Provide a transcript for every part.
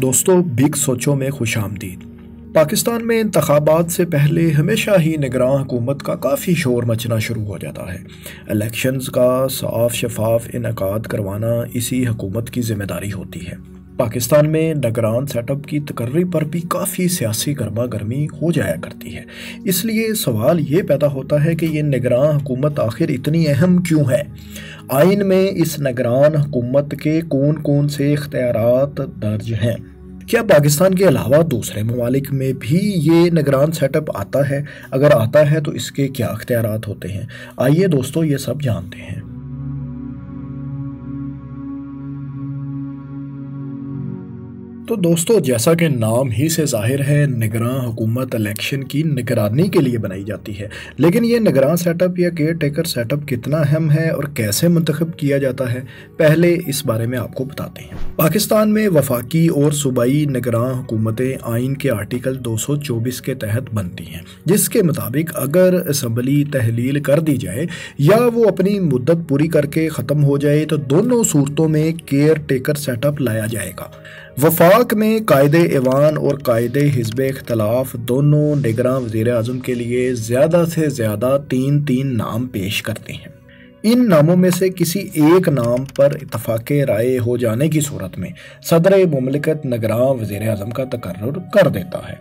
दोस्तों, बिग सोचों में खुश आमदीद। पाकिस्तान में इंतबात से पहले हमेशा ही निगरान हुकूमत का काफ़ी शोर मचना शुरू हो जाता है। इलेक्शंस का साफ़ शफाफ इनका करवाना इसी हुकूमत की ज़िम्मेदारी होती है। पाकिस्तान में नगरान सेटअप की तकर्री पर भी काफ़ी सियासी गर्मा गर्मी हो जाया करती है। इसलिए सवाल ये पैदा होता है कि ये निगरान हुकूमत आखिर इतनी अहम क्यों है? आइन में इस निगरान हुकूमत के कौन कौन से इख्तियार दर्ज हैं? क्या पाकिस्तान के अलावा दूसरे ममालिक में भी ये निगरान सेटअप आता है? अगर आता है तो इसके क्या अख्तियार होते हैं? आइए दोस्तों ये सब जानते हैं। तो दोस्तों, जैसा कि नाम ही से ज़ाहिर है, निगरान हुकूमत इलेक्शन की निगरानी के लिए बनाई जाती है। लेकिन ये निगरान सेटअप या केयर टेकर सेटअप कितना अहम है और कैसे मंतखब किया जाता है, पहले इस बारे में आपको बताते हैं। पाकिस्तान में वफाकी और सूबाई निगरान हुकूमतें आइन के आर्टिकल 224 के तहत बनती हैं, जिसके मुताबिक अगर असम्बली तहलील कर दी जाए या वो अपनी मुद्दत पूरी करके ख़त्म हो जाए तो दोनों सूरतों में केयर टेकर सेटअप लाया जाएगा। वफाक में कायद ईवान और कायद हिजब इख्तलाफ दोनों निगरान वज़ीर अजम के लिए ज़्यादा से ज़्यादा तीन तीन नाम पेश करते हैं। इन नामों में से किसी एक नाम पर इतफाक़ राय हो जाने की सूरत में सदर ममलिकत निगरान वज़ीर अजम का तकर्र कर देता है।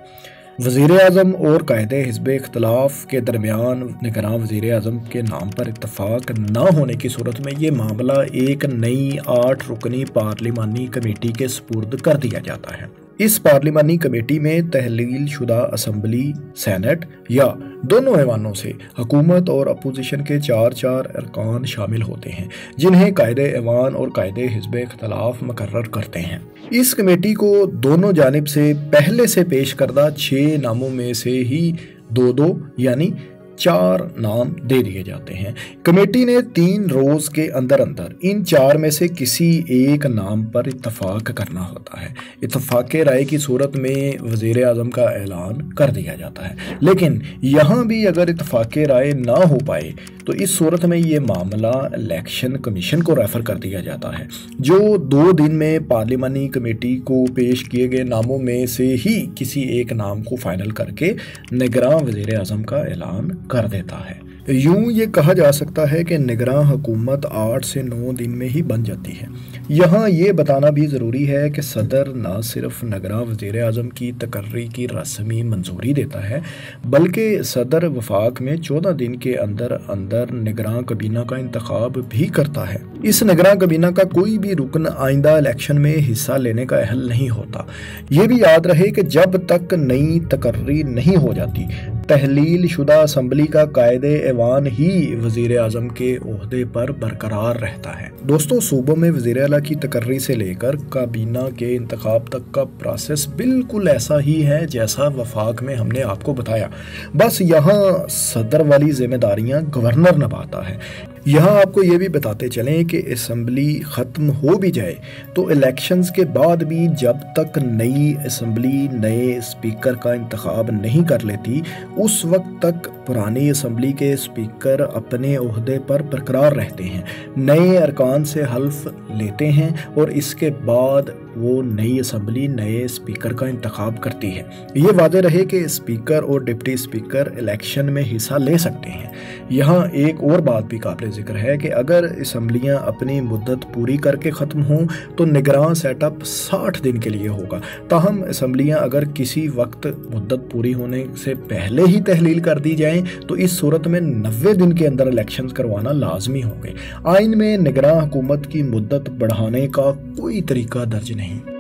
वज़ी अजम और कायद हिजब इख्तलाफ के दरमियान निगरान वज़ीर अजम के नाम पर इतफाक़ न होने की सूरत में ये मामला एक नई आठ रुकनी पार्लिमानी कमेटी के सपुर्द कर दिया जाता है। इस पार्लिमानी कमेटी में तहलील शुदा असम्बली, सैनट या दोनों ऐवानों से हुकूमत और अपोजिशन के चार चार अरकान शामिल होते हैं, जिन्हें कायदे ऐवान और कायदे हिजब इख्तलाफ मुकर करते हैं। इस कमेटी को दोनों जानब से पहले से पेश करदा छः नामों में से ही दो दो यानी चार नाम दे दिए जाते हैं। कमेटी ने तीन रोज के अंदर अंदर इन चार में से किसी एक नाम पर इतफाक करना होता है। इतफाक राय की सूरत में वज़ीर अजम का ऐलान कर दिया जाता है। लेकिन यहाँ भी अगर इतफाक राय ना हो पाए तो इस सूरत में ये मामला इलेक्शन कमीशन को रेफ़र कर दिया जाता है, जो दो दिन में पार्लिमानी कमेटी को पेश किए गए नामों में से ही किसी एक नाम को फाइनल करके निगरान वज़ीर अजम का ऐलान कर देता है। यूँ ये कहा जा सकता है कि निगरान हुकूमत आठ से नौ दिन में ही बन जाती है। यहाँ ये बताना भी ज़रूरी है कि सदर न सिर्फ़ निगरान वज़ीर अजम की तकर्री की रस्मी मंजूरी देता है, बल्कि सदर वफाक में चौदह दिन के अंदर अंदर निगरान कबीना का इंतखब भी करता है। इस निगरान कबीना का कोई भी रुकन आइंदा इलेक्शन में हिस्सा लेने का अहल नहीं होता। ये भी याद रहे कि जब तक नई तकर्री नहीं हो जाती तहलील शुदा असम्बली का कायद एवान ही वज़ीर अजम के अहदे पर बरकरार रहता है। दोस्तों, सूबों में वज़ीर अला की तकर्री से लेकर काबीना के इंतखब तक का प्रोसेस बिल्कुल ऐसा ही है जैसा वफाक में हमने आपको बताया। बस यहाँ सदर वाली जिम्मेदारियाँ गवर्नर नभाता है। यहाँ आपको ये भी बताते चलें कि असम्बली ख़त्म हो भी जाए तो इलेक्शंस के बाद भी जब तक नई असम्बली नए स्पीकर का इंतखब नहीं कर लेती, उस वक्त तक पुरानी असम्बली के स्पीकर अपने अहदे पर बरकरार रहते हैं। नए अरकान से हल्फ लेते हैं और इसके बाद वो नई असम्बली नए स्पीकर का इंतखब करती है। ये वादे रहे कि स्पीकर और डिप्टी स्पीकर इलेक्शन में हिस्सा ले सकते हैं। यहाँ एक और बात भी काबिल ज़िक्र है कि अगर इसम्बलियाँ अपनी मुद्दत पूरी करके ख़त्म हों तो निगरान सेटअप साठ दिन के लिए होगा। ताहम इसम्बलियाँ अगर किसी वक्त मुद्दत पूरी होने से पहले ही तहलील कर दी जाएँ तो इस सूरत में नबे दिन के अंदर इलेक्शन करवाना लाजमी होंगे। आइन में निगरान हुकूमत की मुद्दत बढ़ाने का कोई तरीका दर्ज नहीं। नहीं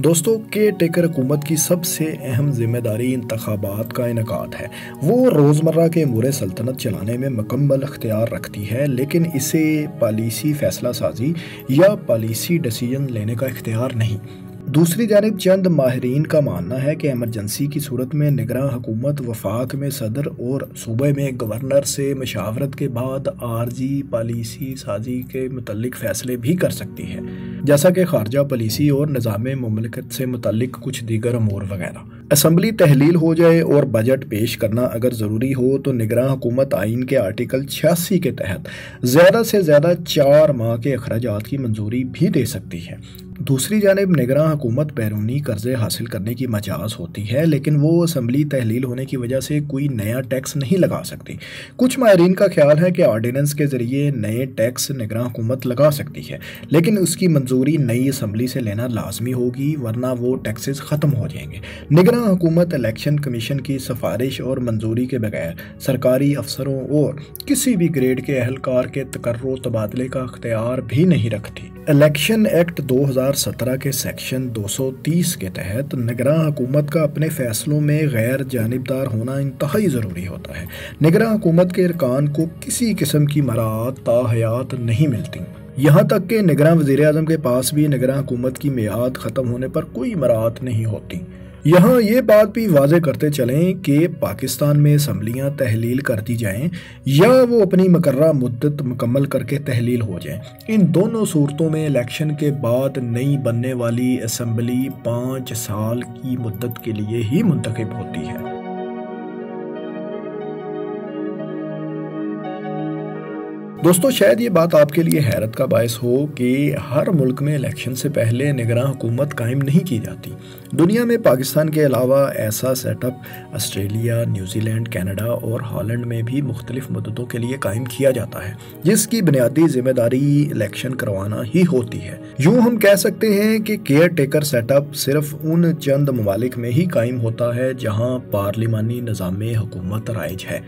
दोस्तों के टेकर हुकूमत की सबसे अहम ज़िम्मेदारी इंतबात का इनका है। वो रोज़मर्रा के मूर सल्तनत चलाने में मकम्मल अख्तियार रखती है, लेकिन इसे पॉलिसी फ़ैसला साजी या पॉलिसी डिसीज़न लेने का इख्तियार नहीं। दूसरी जानब चंद माहरीन का मानना है कि एमरजेंसी की सूरत में निगरान हुकूमत वफाक में सदर और सूबे में गवर्नर से मशावरत के बाद आर्जी, पॉलिसी, साजी के मतलब फ़ैसले भी कर सकती है। जैसा कि खारजा, पॉलिसी और निज़ाम ममलकत से मुतलिक कुछ दीगर अमूर वगैरह। असम्बली तहलील हो जाए और बजट पेश करना अगर ज़रूरी हो तो निगरान हुकूमत आइन के आर्टिकल छियासी के तहत ज़्यादा से ज़्यादा चार माह के अखराज की मंजूरी भी दे सकती है। दूसरी जानब, निगरान हुकूमत बैरूनी कर्जे हासिल करने की मजाज होती है, लेकिन वो असम्बली तहलील होने की वजह से कोई नया टैक्स नहीं लगा सकती। कुछ माहरीन का ख्याल है कि आर्डीनेंस के ज़रिए नए टैक्स निगरान हुकूमत लगा सकती है, लेकिन उसकी मंजूरी नई असम्बली से लेना लाजमी होगी, वरना वो टैक्सेस ख़त्म हो जाएँगे। निगरान हुकूमत, इलेक्शन कमीशन की सिफारिश और मंजूरी के बगैर सरकारी अफसरों और किसी भी ग्रेड के अहलकार के तकर्र तबादले का अख्तियार भी नहीं रखती। इलेक्शन एक्ट 2017 के सेक्शन 230 के तहत निगरान हुकूमत का अपने फैसलों में गैर जानबदार होना इंतहाई ज़रूरी होता है। निगरान हुकूमत के अरकान को किसी किस्म की मराहत, ताहयात नहीं मिलती। यहाँ तक कि निगरान वजी अजम के पास भी निगरान हुकूमत की मियाद ख़त्म होने पर कोई मराहत नहीं होती। यहाँ ये बात भी वाजे करते चलें कि पाकिस्तान में असम्बलियाँ तहलील कर दी जाएँ या वो अपनी मकर्रा मुद्दत मुकम्मल करके तहलील हो जाएँ। इन दोनों सूरतों में इलेक्शन के बाद नई बनने वाली असम्बली पाँच साल की मुद्दत के लिए ही मुंतखब होती है। दोस्तों, शायद ये बात आपके लिए हैरत का बायस हो कि हर मुल्क में इलेक्शन से पहले निगरान हुकूमत कायम नहीं की जाती। दुनिया में पाकिस्तान के अलावा ऐसा setup Australia, New Zealand, Canada और हॉलैंड में भी मुख्तलिफ़ मददों के लिए कायम किया जाता है, जिसकी बुनियादी ज़िम्मेदारी इलेक्शन करवाना ही होती है। यूँ हम कह सकते हैं कि केयर टेकर सेटअप सिर्फ़ उन चंद ममालिक में ही कायम होता है जहाँ पार्लिमानी निज़ाम हुकूमत राइज है।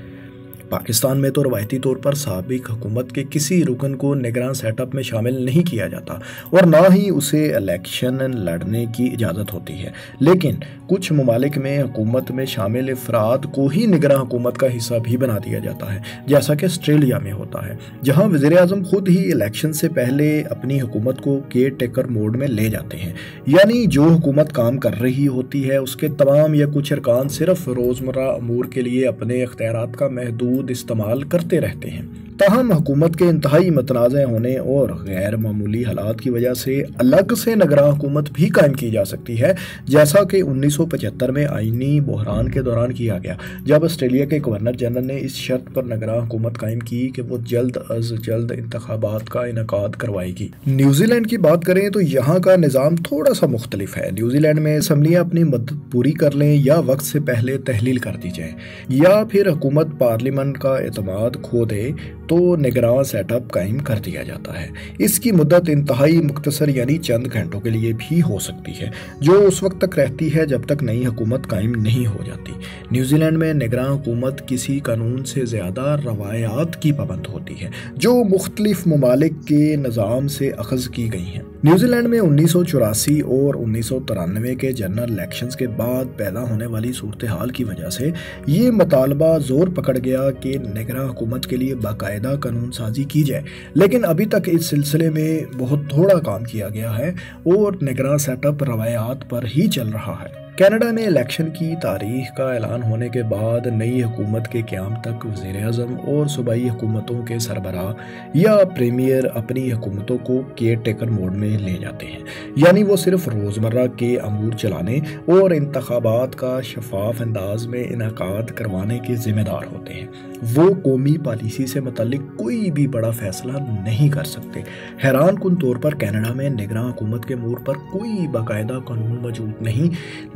पाकिस्तान में तो रवायती तौर पर सबक हुकूमत के किसी रुकन को निगरान सेटअप में शामिल नहीं किया जाता और ना ही उसे इलेक्शन लड़ने की इजाज़त होती है। लेकिन कुछ ममालिक में हुकूमत में शामिल अफराद को ही निगरान हुकूमत का हिस्सा भी बना दिया जाता है, जैसा कि ऑस्ट्रेलिया में होता है, जहाँ वज़ी अजम खुद ही इलेक्शन से पहले अपनी हुकूमत को केयर टेकर मोड में ले जाते हैं। यानी जो हुकूमत काम कर रही होती है, उसके तमाम या कुछ अरकान सिर्फ़ रोज़मर्रा अमूर के लिए अपने अख्तियार का महदूद इस्तेमाल करते रहते हैं। तहम हुकूमत के इंतहाई मतनाज़ होने और गैर मामूली हालात की वजह से अलग से नगरा हुकूमत भी कायम की जा सकती है, जैसा कि उन्नीस सौ पचहत्तर में आइनी बहरान के दौरान किया गया, जब ऑस्ट्रेलिया के गवर्नर जनरल ने इस शर्त पर नगरा हुकूमत कायम की कि वो जल्द अज जल्द इंतबात का इनका करवाएगी। न्यूजीलैंड की बात करें तो यहाँ का निज़ाम थोड़ा सा मुख्तलिफ़ है। न्यूजीलैंड में असम्बलियाँ अपनी मदद पूरी कर लें या वक्त से पहले तहलील कर दी जाए, या फिर हुकूमत पार्लियामेंट का अतमाद खो दे तो निगरान सेटअप कायम कर दिया जाता है। इसकी मुद्दत इंतहाई मुख्तसर यानी चंद घंटों के लिए भी हो सकती है, जो उस वक्त तक रहती है जब तक नई हुकूमत कायम नहीं हो जाती। न्यूजीलैंड में निगरान हुकूमत किसी कानून से ज़्यादा रवायात की पाबंद होती है, जो मुख्तलिफ़ ममालिक के निज़ाम से अखज़ की गई हैं। न्यूजीलैंड में उन्नीस सौ चौरासी और उन्नीस सौ तिरानवे के जनरल इलेक्शन के बाद पैदा होने वाली सूरत हाल की वजह से ये मतालबा ज़ोर पकड़ गया कि निगरा हुकूमत के लिए बाकायदा कानून साजी की जाए। लेकिन अभी तक इस सिलसिले में बहुत थोड़ा काम किया गया है और निगरा सेटअप रवायात पर ही चल रहा है। कनाडा में इलेक्शन की तारीख का ऐलान होने के बाद नई हुकूमत के क्याम तक वज़ीर अजम और सूबाई हुकूमतों के सरबरा या प्रीमियर अपनी हुकूमतों को केयर टेकर मोड में ले जाते हैं। यानी वो सिर्फ़ रोज़मर्रा के अमूर चलाने और इंतबात का शफाफ अंदाज में इनका करवाने के ज़िम्मेदार होते हैं। वो कौमी पॉलिसी से मतलब कोई भी बड़ा फैसला नहीं कर सकते। हैरान कन तौर पर कनाडा में निगरान हुकूमत के मोड़ पर कोई बाकायदा कानून मौजूद नहीं।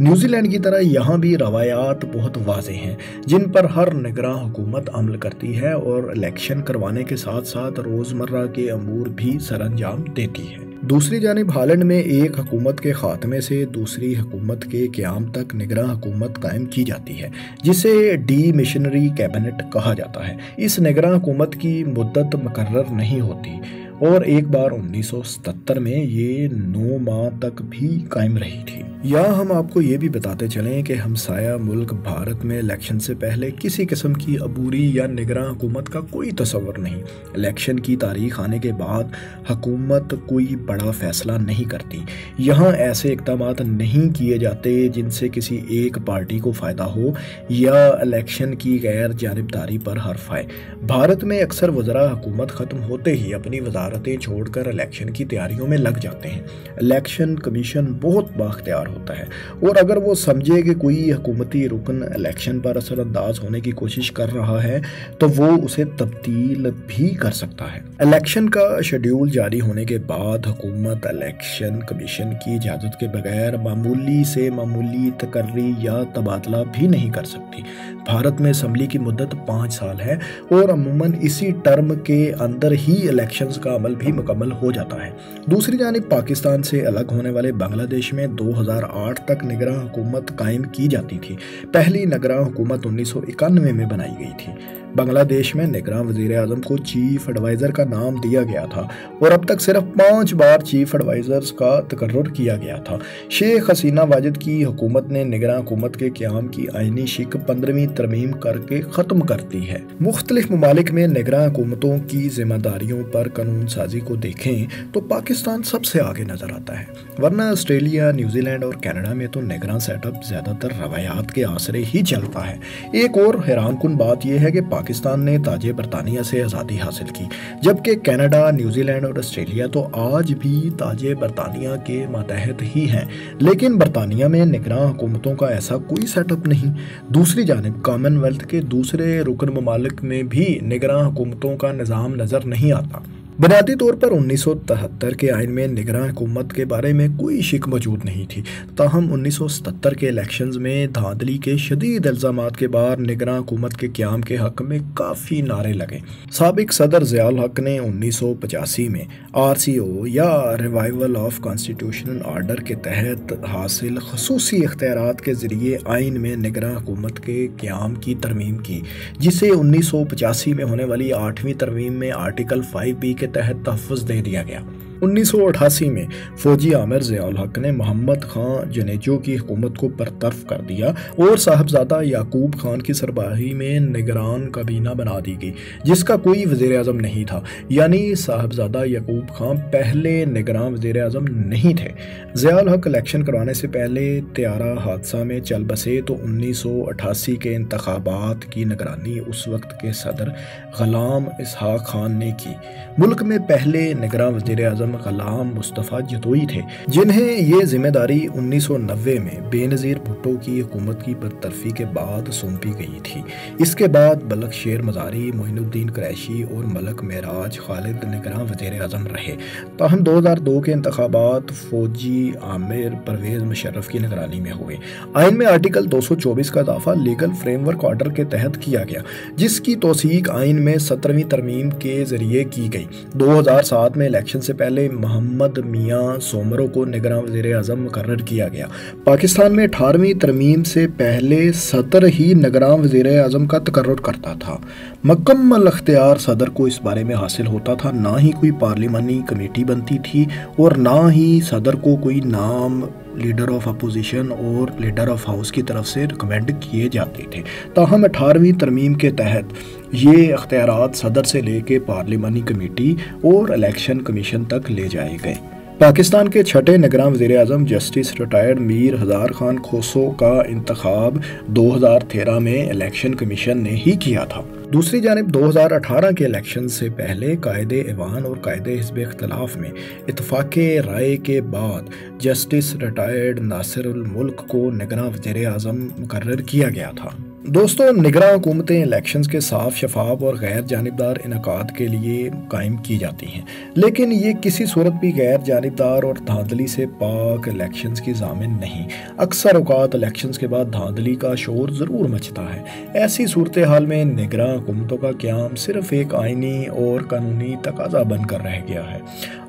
न्यूजीलैंड की तरह यहाँ भी रवायात बहुत वाजे हैं, जिन पर हर निगरान हुकूमत अमल करती है और इलेक्शन करवाने के साथ साथ रोज़मर्रा के अमूर भी सर अंजाम देती है। दूसरी जानब हालैंड में एक हकूमत के ख़ात्मे से दूसरी हकूमत के क्याम तक निगरान हुकूमत कायम की जाती है, जिसे डी मिशनरी कैबिनेट कहा जाता है। इस निगरान हुकूमत की मुद्दत मुकर नहीं होती। और एक बार 1977 में ये नौ माह तक भी कायम रही थी। या हम आपको ये भी बताते चलें कि हमसाया मुल्क भारत में इलेक्शन से पहले किसी किस्म की अबूरी या निगरान हुकूमत का कोई तस्वर नहीं। इलेक्शन की तारीख आने के बाद हुकूमत कोई बड़ा फैसला नहीं करती। यहाँ ऐसे इकदाम नहीं किए जाते जिनसे किसी एक पार्टी को फ़ायदा हो या इलेक्शन की गैर जानबदारी पर हर्फ आए भारत में अक्सर वजरा हुकूमत ख़त्म होते ही अपनी वजारत शरारतें छोड़कर इलेक्शन की तैयारियों में लग जाते हैं। इलेक्शन कमीशन बहुत बाख्तियार होता है। और अगर वो समझे कि कोई हुकूमती रुकन इलेक्शन पर असरअंदाज होने की कोशिश कर रहा है तो वो उसे तब्दील भी कर सकता है। इलेक्शन का शेड्यूल जारी होने के बाद हुकूमत इलेक्शन कमीशन की इजाज़त के बगैर मामूली से मामूली तकर्री या तबादला भी नहीं कर सकती। भारत में असम्बली की मुद्दत पाँच साल है और अमूमन इसी टर्म के अंदर ही इलेक्शंस का अमल भी मुकम्मल हो जाता है। दूसरी जानब पाकिस्तान से अलग होने वाले बांग्लादेश में 2008 तक निगरान हुकूमत कायम की जाती थी। पहली निगरान हुकूमत उन्नीस में बनाई गई थी। बांग्लादेश में निगरान वज़ीर अजम को चीफ एडवाइज़र का नाम दिया गया था और अब तक सिर्फ़ पाँच बार चीफ एडवाइज़र्स का तकर्र किया गया था। शेख हसीना वाजिद की हुकूमत ने निगरान हुकूमत के क्याम की आइनी शिक पंद्रहवीं तरमीम करके ख़त्म कर दी है। मुख्तलिफ़ ममालिक में निगरान हुकूमतों की जिम्मेदारियों पर कानून साजी को देखें तो पाकिस्तान सबसे आगे नज़र आता है। वरना ऑस्ट्रेलिया, न्यूजीलैंड और कनाडा में तो निगरान सेटअप ज़्यादातर रवायात के आसरे ही चलता है। एक और हैरान कन बात यह है कि पाकिस्तान ने ताज बरतानिया से आज़ादी हासिल की, जबकि कनाडा, न्यूजीलैंड और ऑस्ट्रेलिया तो आज भी ताज बरतानिया के मातहत ही हैं। लेकिन बरतानिया में निगरान हुकूमतों का ऐसा कोई सेटअप नहीं। दूसरी जानब कॉमनवेल्थ के दूसरे रुकन ममालिक में भी निगरान हुकूमतों का निज़ाम नज़र नहीं आता। बुनियादी तौर पर उन्नीस के आइन में निगरान हुकूमत के बारे में कोई शिक मौजूद नहीं थी। ताहम उन्नीस के इलेक्शन में धांधली के शदीद इल्ज़ाम के बाद निगरान हुकूमत के क्याम के हक में काफ़ी नारे लगे। सबक सदर ज़याल हक ने उन्नीस सौ पचासी में आर सी ओ या रिवाइवल ऑफ़ कॉन्स्टिट्यूशनल आर्डर के तहत हासिल खसूसी इख्तियार के ज़रिए आइन में निगरान हुकूमत के क्याम की तरमीम की, जिसे उन्नीस सौ पचासी में होने वाली आठवीं तरमीम में आर्टिकल फाइव बी के तहत तहफ़ दे दिया गया। 1988 में फौजी आमिर ज़ियाल हक ने मोहम्मद खान जनेजो की हुकूमत को बरतरफ कर दिया और साहबजादा याकूब खान की सरबाही में निगरान काबीना बना दी गई, जिसका कोई वज़ीर अजम नहीं था। यानी साहबजादा याकूब खान पहले निगरान वज़ीर अजम नहीं थे। ज़ियाल हक इलेक्शन करवाने से पहले त्यारा हादसा में चल बसे तो उन्नीस सौ अठासी के इंतबात की निगरानी उस वक्त के सदर गलाम इसहाक खान ने की। मुल्क में पहले निगरान वज़ीर अजम आज़म गलाम मुस्तफ़ा जतोई थे, जिन्हें ये ज़िम्मेदारी 1990 में बेनज़ीर भुट्टो की हुकूमत की बरतरफी के बाद सौंपी गई थी। इसके बाद बलक शेर मजारी मोइनुद्दीन क्रैशी और मलक महराज खालिद निगरान वज़ीर अजम रहे। ताहम दो हज़ार दो के इंतबात फौजी आमिर परवेज़ मुशर्रफ की निगरानी में हुए। आइन में आर्टिकल दो सौ चौबीस का इजाफा लीगल फ्रेमवर्क ऑर्डर के तहत किया गया, जिसकी तोसीक आइन में सत्रहवीं तरमीम के ज़रिए की गई। दो हज़ार सात में इलेक्शन से पहले पहले मोहम्मद मियाँ सोमरो को निगरान वज़ीर अजम मुकर किया गया। पाकिस्तान में अठारहवीं तरमीम से पहले सदर ही निगरान वज़ीर अजम का तकर्र करता था। मकम्मल अख्तियार सदर को इस बारे में हासिल होता था, ना ही कोई पार्लिमानी कमेटी बनती थी और ना ही सदर को कोई नाम लीडर ऑफ़ अपोजिशन और लीडर ऑफ़ हाउस की तरफ़ से रिकमेंड किए जाते थे। ताहम अठारहवीं तरमीम के तहत ये अख्तियार सदर से लेके पार्लिमानी कमेटी और इलेक्शन कमीशन तक ले जाए गए। पाकिस्तान के छठे निगरान वजी अजम जस्टिस रिटायर्ड मीर हज़ार खान खोसो का इंतखब 2013 में इलेक्शन कमीशन ने ही किया था। दूसरी जानब 2018 के इलेक्शन से पहले कायदे ईवान और कायदे हिजब इख्तलाफ में इतफाक़ राय के बाद जस्टिस रिटायर्ड नासिर मुल्क को निगरान वजी अजम मुकर किया गया था। दोस्तों, निगरान हुकूमतें इलेक्शन के साफ़ शफाफ और गैर जानबदार इनका के लिए कायम की जाती हैं। लेकिन ये किसी सूरत भी गैर जानबदार और धांधली से पाक इलेक्शन की जामिन नहीं। अक्सर अवकात इलेक्शन के बाद धांधली का शोर ज़रूर मचता है। ऐसी सूरत हाल में निगरान हुकूमतों का क्याम सिर्फ़ एक आइनी और कानूनी तकाजा बनकर रह गया है।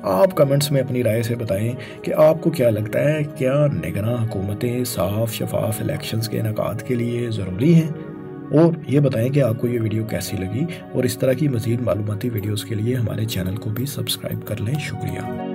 आप कमेंट्स में अपनी राय से बताएँ कि आपको क्या लगता है, क्या निगरान हुकूमतें साफ़ शफाफ इलेक्शन के इनका के लिए ज़रूरी हैं? और ये बताएँ कि आपको ये वीडियो कैसी लगी और इस तरह की मज़ीद मालूमती वीडियोज़ के लिए हमारे चैनल को भी सब्सक्राइब कर लें। शुक्रिया।